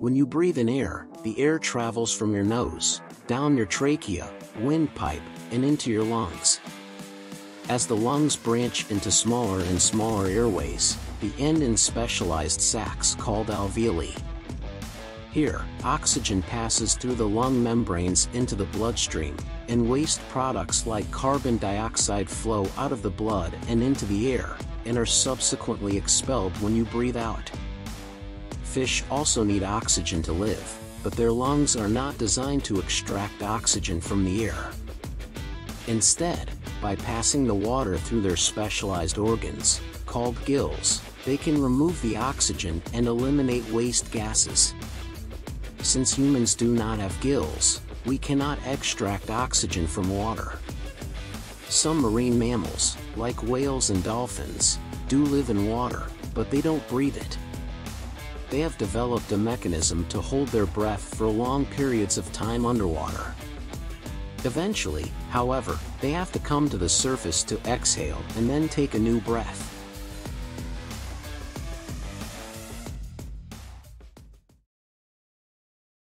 When you breathe in air, the air travels from your nose, down your trachea, windpipe, and into your lungs. As the lungs branch into smaller and smaller airways, the end in specialized sacs called alveoli. Here, oxygen passes through the lung membranes into the bloodstream, and waste products like carbon dioxide flow out of the blood and into the air, and are subsequently expelled when you breathe out. Fish also need oxygen to live, but their lungs are not designed to extract oxygen from the air. Instead, by passing the water through their specialized organs, called gills, they can remove the oxygen and eliminate waste gases. Since humans do not have gills, we cannot extract oxygen from water. Some marine mammals, like whales and dolphins, do live in water, but they don't breathe it. They have developed a mechanism to hold their breath for long periods of time underwater. Eventually, however, they have to come to the surface to exhale and then take a new breath.